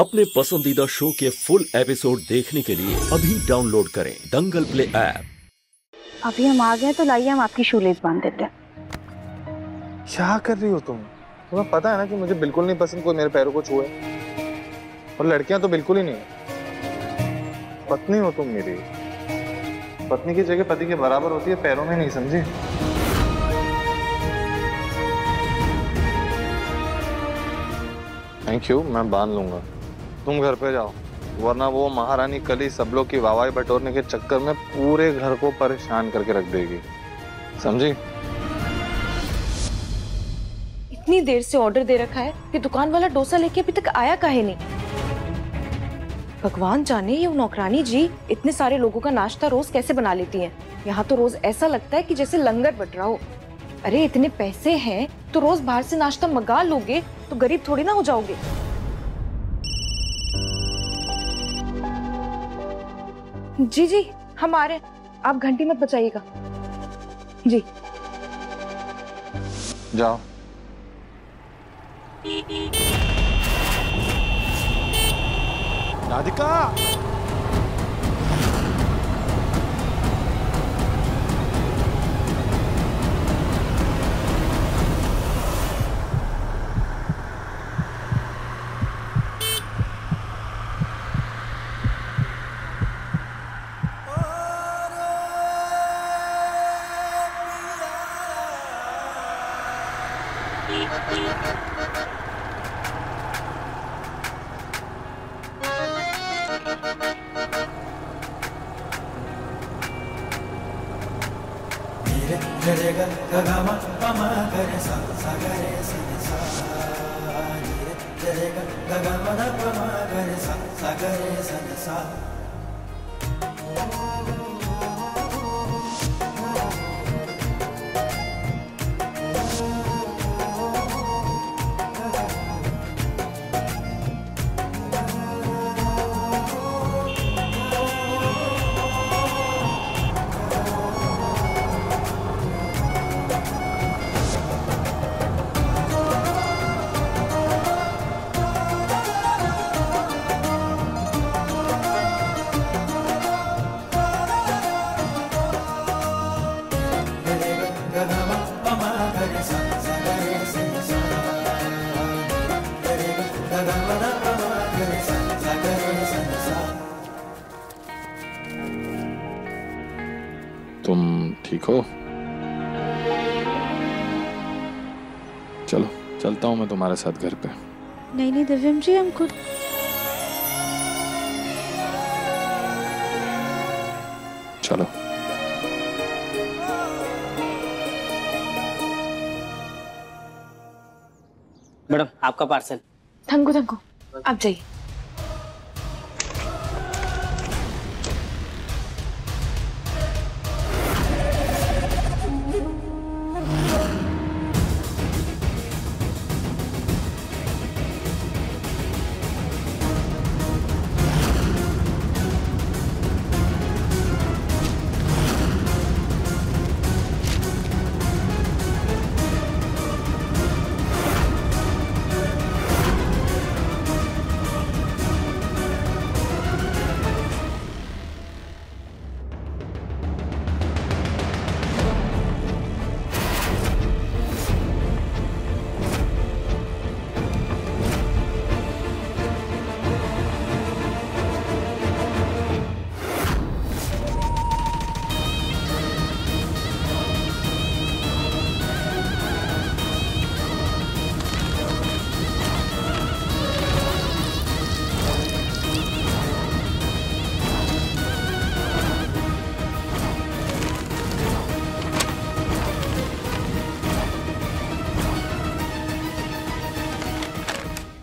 अपने पसंदीदा शो के फुल एपिसोड देखने के लिए अभी डाउनलोड करें दंगल प्ले ऐप। अभी हम आ गए तो लाइए हम आपकी शूलेस बाँध देते हैं। क्या कर रही हो तुम? तुम्हें पता है ना कि मुझे बिल्कुल नहीं पसंद कोई मेरे पैरों को छुए। और लड़कियाँ तो बिल्कुल ही नहीं पत्नी हो तुम मेरी। पत्नी की जगह पति के बराबर होती है पैरों में नहीं समझे? थैंक यू मैं बाँध लूँगा। तुम घर पे जाओ। वरना वो महारानी कली सब लोग की वावाई बटोरने के चक्कर में पूरे घर को परेशान करके रख देगी। समझी? इतनी देर से ऑर्डर दे रखा है कि दुकान वाला डोसा लेके अभी तक आया काहे नहीं? भगवान जाने ये नौकरानी जी, इतने सारे लोगों का नाश्ता रोज कैसे बना लेती हैं? यहाँ तो रोज ऐसा लगता है कि जैसे लंगर बट रहा हो। अरे, इतने पैसे हैं तो रोज बाहर से नाश्ता मंगा लोगे तो गरीब थोड़ी ना हो जाओगे। जी जी हम आ रहे हैं। आप घंटी मत बचाइएगा जी। जाओ। राधिका! గరే గ గమ గమ గరే స స గరే స స గరే గ గమ గమ గరే స స గరే స స हो चलो चलता हूँ मैं तुम्हारे साथ घर पे। नहीं नहीं दिव्यम जी हम खुद चलो। मैडम आपका पार्सल। थंकू थंकू आप जाइए।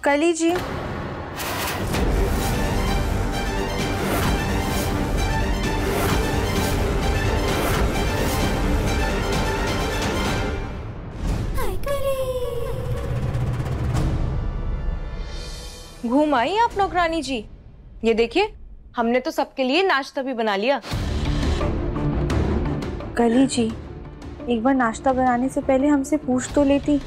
कली जी घूम आई आप नौकरानी जी। ये देखिए, हमने तो सबके लिए नाश्ता भी बना लिया। कली जी एक बार नाश्ता बनाने से पहले हमसे पूछ तो लेती।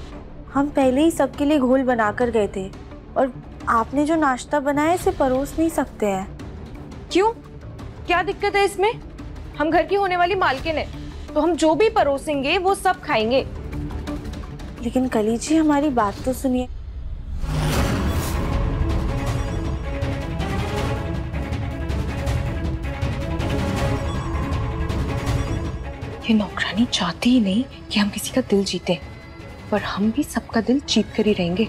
हम पहले ही सबके लिए घोल बना कर गए थे। और आपने जो नाश्ता बनाया इसे परोस नहीं सकते हैं। क्यों? क्या दिक्कत है इसमें? हम घर की होने वाली मालकिन है तो हम जो भी परोसेंगे वो सब खाएँगे। लेकिन कली जी हमारी बात तो सुनिए। ये नौकरानी चाहती ही नहीं कि हम किसी का दिल जीते पर हम भी सबका दिल जीत कर ही रहेंगे।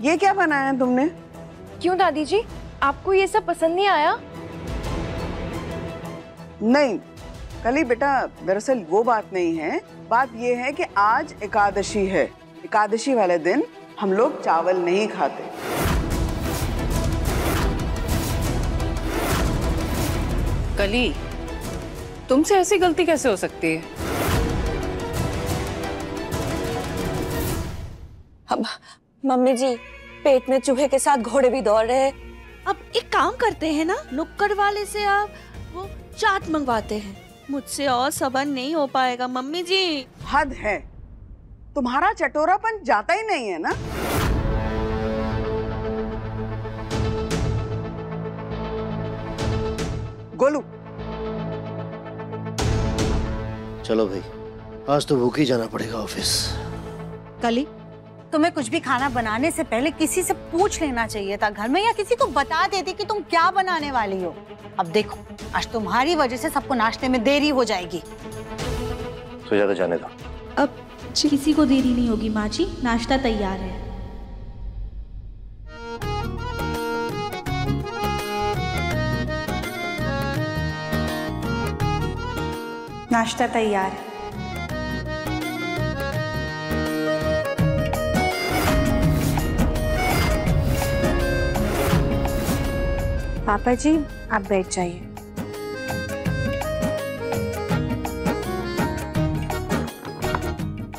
ये क्या बनाया तुमने? क्यों दादी जी? आपको ये सब पसंद नहीं आया? नहीं। कली बेटा दरअसल वो बात नहीं है। बात ये है कि आज एकादशी है। एकादशी वाले दिन हम लोग चावल नहीं खाते। कली तुमसे ऐसी गलती कैसे हो सकती है? अब मम्मी जी पेट में चूहे के साथ घोड़े भी दौड़ रहे हैं। अब एक काम करते हैं ना नुक्कड़ वाले से आप वो चाट मंगवाते हैं। मुझसे और सबन नहीं हो पाएगा मम्मी जी। हद है। तुम्हारा चटोरापन जाता ही नहीं है ना? गोलू। चलो भाई आज तो भूख ही जाना पड़ेगा ऑफ़िस। कली तुम्हें कुछ भी खाना बनाने से पहले किसी से पूछ लेना चाहिए था घर में या किसी को बता देती कि तुम क्या बनाने वाली हो। अब देखो आज तुम्हारी वजह से सबको नाश्ते में देरी हो जाएगी। तो ज़्यादा जाने दो। अब किसी को देरी नहीं होगी माँ जी। नाश्ता तैयार है। नाश्ता तैयार है। पापा जी आप बैठ जाइए।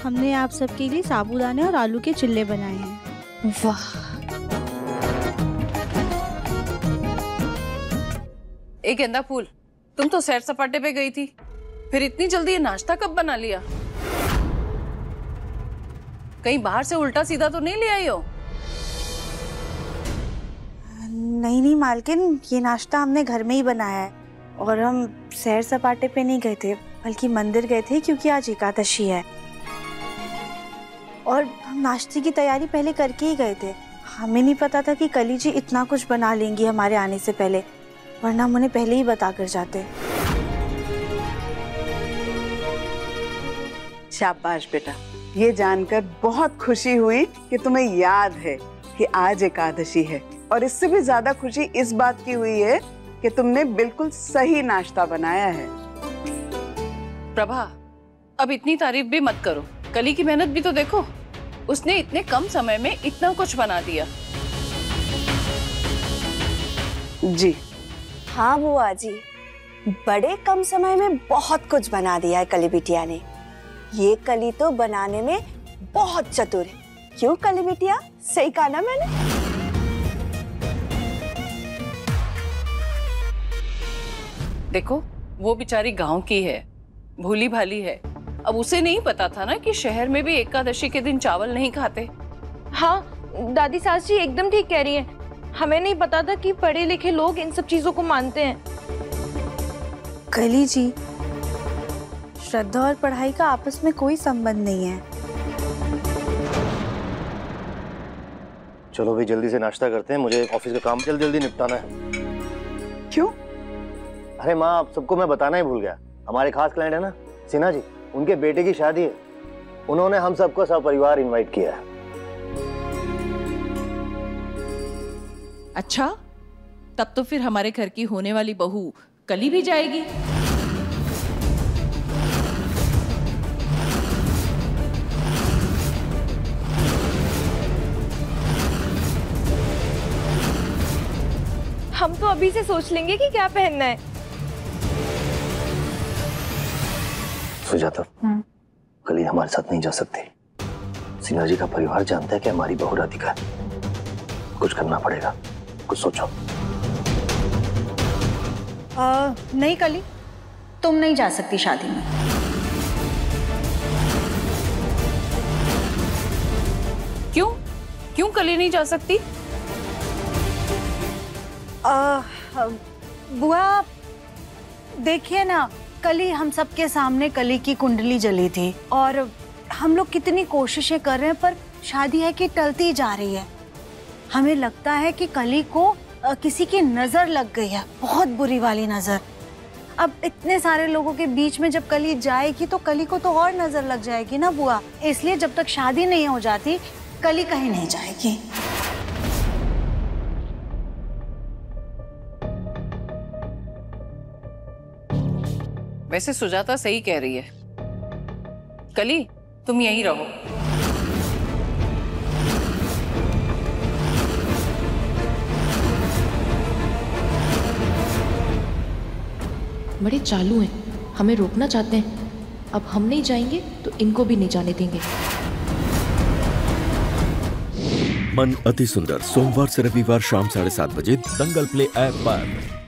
हमने आप सबके लिए साबूदाने और आलू के चिल्ले बनाए हैं। वाह। एक गेंदा फूल तुम तो सैर सपाटे पे गई थी। फिर इतनी जल्दी ये नाश्ता कब बना लिया? कहीं बाहर से उल्टा सीधा तो नहीं ले आई हो? नहीं नहीं, मालकिन, ये नाश्ता हमने घर में ही बनाया है। और हम सैर सपाटे पे नहीं गए थे, बल्कि मंदिर गए थे, क्योंकि आज एकादशी है। और हम नाश्ते की तैयारी पहले करके ही गए थे। हमें नहीं पता था कि कली जी इतना कुछ बना लेंगी हमारे आने से पहले, वरना हम उन्हें पहले ही बता कर जाते। शाबाश बेटा। ये जानकर बहुत खुशी हुई कि तुम्हें याद है कि आज एकादशी है। और इससे भी ज़्यादा खुशी इस बात की हुई है कि तुमने बिल्कुल सही नाश्ता बनाया है। प्रभा अब इतनी तारीफ़ भी मत करो। कली की मेहनत भी तो देखो। उसने इतने कम समय में इतना कुछ बना दिया। जी। हाँ बुआ जी। बड़े कम समय में बहुत कुछ बना दिया है कली बिटिया ने। ये कली तो बनाने में बहुत चतुर है। क्यों कली बिटिया? सही कहा ना मैंने? देखो वो बेचारी गाँव की है भूली भाली है। अब उसे नहीं पता था ना कि शहर में भी एकादशी के दिन चावल नहीं खाते। हाँ दादी सास जी एकदम ठीक कह रही हैं। हमें नहीं पता था कि पढ़े लिखे लोग इन सब चीज़ों को मानते हैं। कली जी श्रद्धा और पढ़ाई का आपस में कोई संबंध नहीं है। चलो भाई जल्दी से नाश्ता करते हैं। मुझे ऑफ़िस का काम जल्दी जल्दी निपटाना है। क्यों? अरे माँ आप सबको मैं बताना ही भूल गया। हमारे खास क्लाइंट है ना सिन्हा जी उनके बेटे की शादी है। उन्होंने हम सबको सब परिवार इनवाइट किया है। अच्छा तब तो फिर हमारे घर की होने वाली बहू कली भी जाएगी। हम तो अभी से सोच लेंगे कि क्या पहनना है। सुजाता कली हमारे साथ नहीं जा सकती। सिन्हा जी का परिवार जानता है कि हमारी बहू राधिका है। कुछ करना पड़ेगा। कुछ सोचो। आ, नहीं कली। तुम नहीं जा सकती शादी में। क्यों? क्यों कली नहीं जा सकती? आ, बुआ देखिए ना कली, हम सबके सामने कली की कुंडली जली थी और हम लोग कितनी कोशिशें कर रहे हैं, पर शादी है कि टलती जा रही है। हमें लगता है कि कली को किसी की नज़र लग गई है, बहुत बुरी वाली नज़र। अब इतने सारे लोगों के बीच में जब कली जाएगी तो कली को तो और नज़र लग जाएगी ना बुआ। इसलिए जब तक शादी नहीं हो जाती, कली कहीं नहीं जाएगी। वैसे सुजाता सही कह रही है। कली तुम यहीं रहो। बड़े चालू हैं। हमें रोकना चाहते हैं। अब हम नहीं जाएँगे तो इनको भी नहीं जाने देंगे। मन अति सुंदर। सोमवार से रविवार शाम साढ़े सात बजे दंगल प्ले ऐप पर।